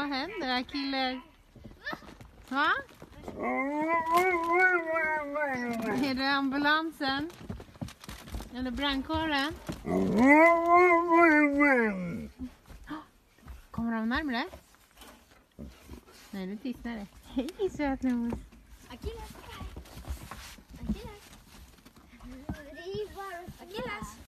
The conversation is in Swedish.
Vad händer här kille? Va? Är det ambulansen? Eller brandkåren? Kommer de närmre? Nej, nu du det. Hej sötnos!